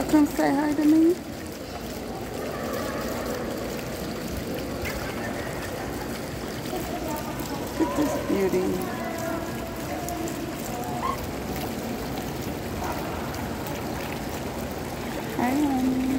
Wanna come say hi to me? Look at this beauty. Hi, honey.